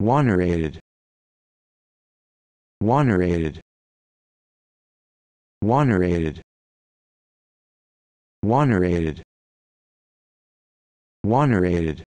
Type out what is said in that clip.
Wanerated. Wanerated. Wanerated. Wanerated. Wanerated.